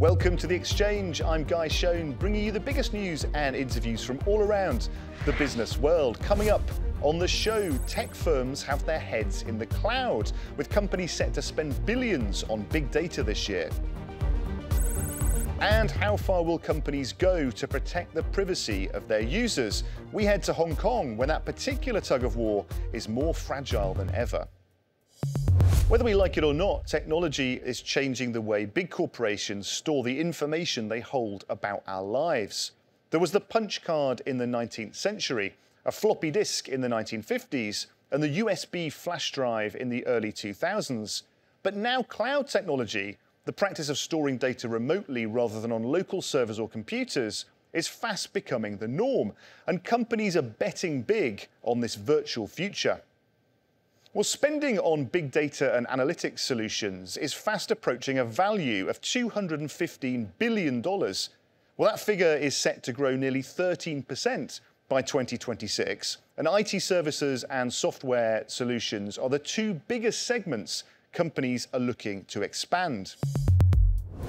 Welcome to The Exchange. I'm Guy Shone, bringing you the biggest news and interviews from all around the business world. Coming up on the show, tech firms have their heads in the cloud, with companies set to spend billions on big data this year. And how far will companies go to protect the privacy of their users? We head to Hong Kong, where that particular tug of war is more fragile than ever. Whether we like it or not, technology is changing the way big corporations store the information they hold about our lives. There was the punch card in the 19th century, a floppy disk in the 1950s, and the USB flash drive in the early 2000s. But now cloud technology, the practice of storing data remotely rather than on local servers or computers, is fast becoming the norm, and companies are betting big on this virtual future. Well, spending on big data and analytics solutions is fast approaching a value of $215 billion. Well, that figure is set to grow nearly 13% by 2026. And IT services and software solutions are the two biggest segments companies are looking to expand.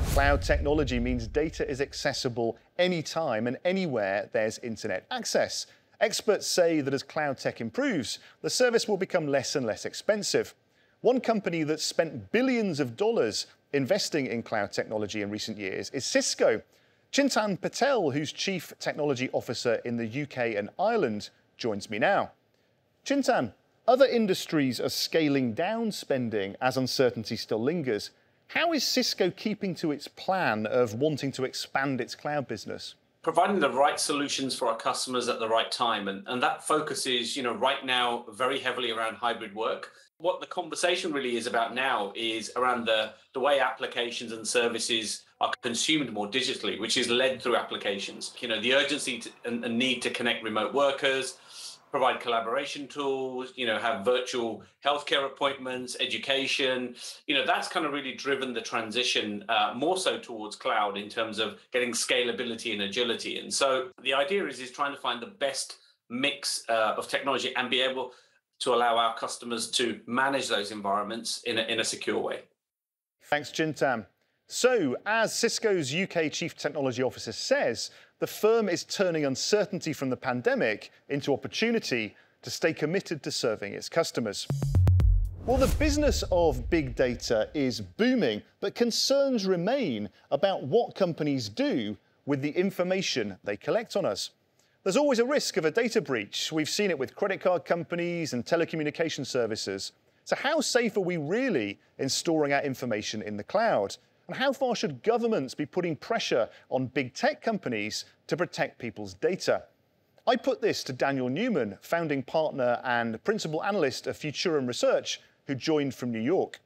Cloud technology means data is accessible anytime and anywhere there's internet access. Experts say that as cloud tech improves, the service will become less and less expensive. One company that's spent billions of dollars investing in cloud technology in recent years is Cisco. Chintan Patel, who's Chief Technology Officer in the UK and Ireland, joins me now. Chintan, other industries are scaling down spending as uncertainty still lingers. How is Cisco keeping to its plan of wanting to expand its cloud business? Providing the right solutions for our customers at the right time. And, and that focus is, you know, right now very heavily around hybrid work. What the conversation really is about now is around the, the way applications and services are consumed more digitally, which is led through applications. You know, the urgency to, and, and need to connect remote workers, provide collaboration tools, you know, have virtual healthcare appointments, education. You know, that's kind of really driven the transition uh, more so towards cloud in terms of getting scalability and agility. And so the idea is is trying to find the best mix uh, of technology and be able to allow our customers to manage those environments in a, in a secure way. Thanks, Chintan. So, as Cisco's UK Chief Technology Officer says, the firm is turning uncertainty from the pandemic into opportunity to stay committed to serving its customers. Well, the business of big data is booming, but concerns remain about what companies do with the information they collect on us. There's always a risk of a data breach. We've seen it with credit card companies and telecommunication services. So, how safe are we really in storing our information in the cloud? And how far should governments be putting pressure on big tech companies to protect people's data? I put this to Daniel Newman, founding partner and principal analyst of Futurum Research, who joined from New York.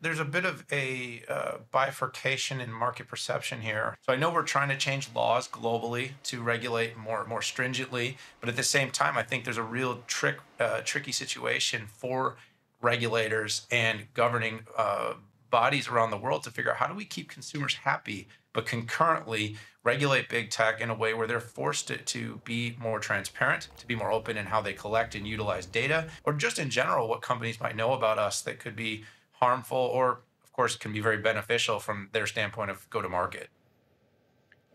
There's a bit of a uh, bifurcation in market perception here. So I know we're trying to change laws globally to regulate more more stringently, but at the same time, I think there's a real trick uh, tricky situation for regulators and governing uh, bodies around the world to figure out how do we keep consumers happy, but concurrently regulate big tech in a way where they're forced to, to be more transparent, to be more open in how they collect and utilize data, or just in general, what companies might know about us that could be harmful or, of course, can be very beneficial from their standpoint of go to market.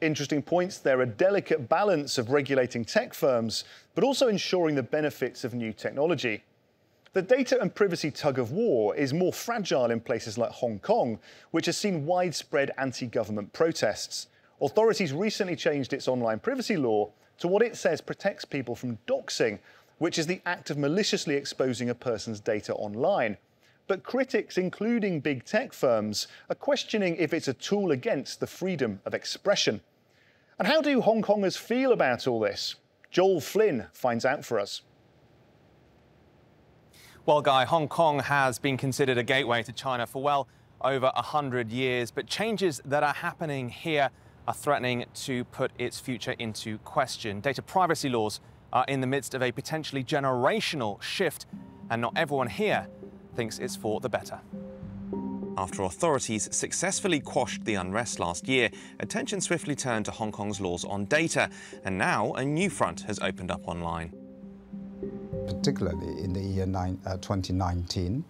Interesting points there. A delicate balance of regulating tech firms, but also ensuring the benefits of new technology. The data and privacy tug of war is more fragile in places like Hong Kong, which has seen widespread anti government protests. Authorities recently changed its online privacy law to what it says protects people from doxing, which is the act of maliciously exposing a person's data online. But critics, including big tech firms, are questioning if it's a tool against the freedom of expression. And how do Hong Kongers feel about all this? Joel Flynn finds out for us. Well, Guy, Hong Kong has been considered a gateway to China for well over 100 years, but changes that are happening here are threatening to put its future into question. Data privacy laws are in the midst of a potentially generational shift, and not everyone here thinks it's for the better. After authorities successfully quashed the unrest last year, attention swiftly turned to Hong Kong's laws on data, and now a new front has opened up online particularly in the year nine, uh, 2019,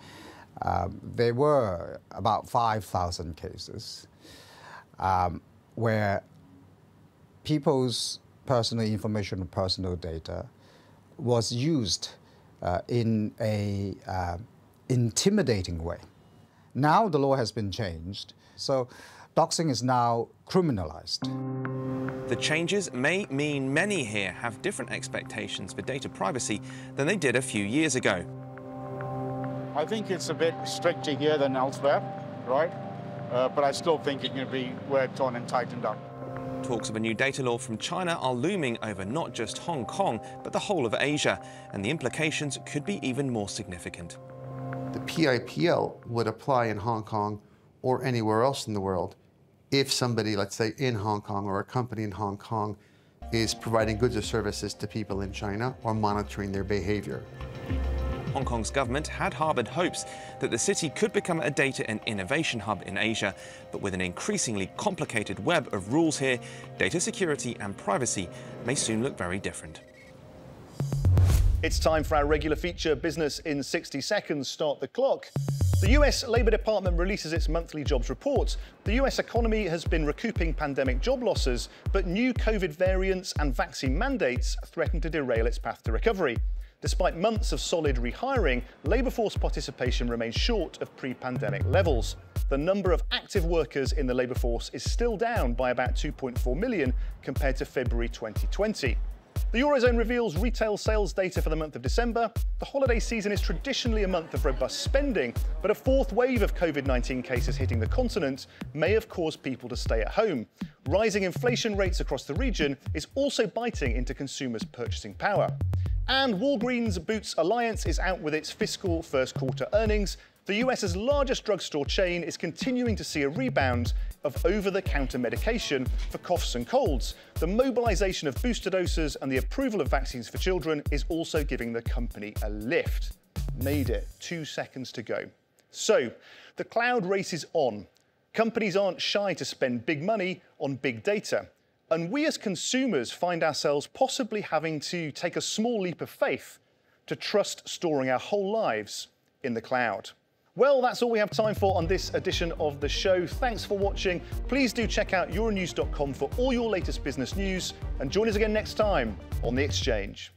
uh, there were about 5,000 cases. um, where people's personal information personal data was used uh, in a uh, intimidating way. Now the law has been changed, so doxing is now criminalized. The changes may mean many here have different expectations for data privacy than they did a few years ago. I think it's a bit stricter here than elsewhere, right? Uh, but I still think it can be worked on and tightened up. Talks of a new data law from China are looming over not just Hong Kong, but the whole of Asia, and the implications could be even more significant. The PIPL would apply in Hong Kong or anywhere else in the world if somebody, let's say in Hong Kong or a company in Hong Kong, is providing goods or services to people in China or monitoring their behavior. Hong Kong's government had harboured hopes that the city could become a data and innovation hub in Asia, but with an increasingly complicated web of rules here, data security and privacy may soon look very different. It's time for our regular feature, Business in 60 Seconds. Start the clock. The US Labour Department releases its monthly jobs report. The US economy has been recouping pandemic job losses, but new COVID variants and vaccine mandates threaten to derail its path to recovery. Despite months of solid rehiring, labour force participation remains short of pre pandemic levels. The number of active workers in the labour force is still down by about 2.4 million compared to February 2020. The Eurozone reveals retail sales data for the month of December. The holiday season is traditionally a month of robust spending, but a fourth wave of COVID 19 cases hitting the continent may have caused people to stay at home. Rising inflation rates across the region is also biting into consumers' purchasing power. And Walgreens Boots Alliance is out with its fiscal first quarter earnings. The US's largest drugstore chain is continuing to see a rebound of over the counter medication for coughs and colds. The mobilization of booster doses and the approval of vaccines for children is also giving the company a lift. Made it, two seconds to go. So, the cloud race is on. Companies aren't shy to spend big money on big data. And we as consumers find ourselves possibly having to take a small leap of faith to trust storing our whole lives in the cloud. Well, that's all we have time for on this edition of the show. Thanks for watching. Please do check out euronews.com for all your latest business news and join us again next time on The Exchange.